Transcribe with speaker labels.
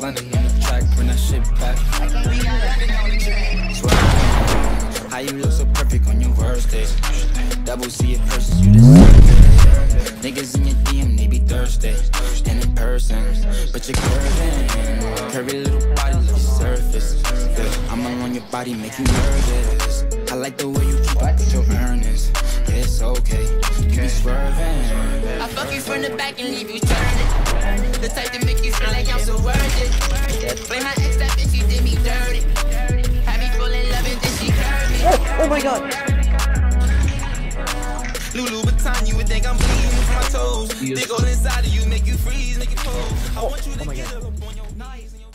Speaker 1: landing on the track, bring that shit back. How you look so perfect on your worst day? Double C it versus you deserve it. Niggas in your DM, they be thirsty. And in person, but you're curving. Curvy little body, love surface. Yeah, I'm along your body, make you nervous. I like the way you keep up with your earnings. It's okay, you be swerving.
Speaker 2: I fuck you from the back and leave you turning.
Speaker 3: Oh, oh my god.
Speaker 4: Louboutin, you would think I'm bleeding from my toes. They go inside of you, make you freeze, make you pose. I oh. want you to oh get up.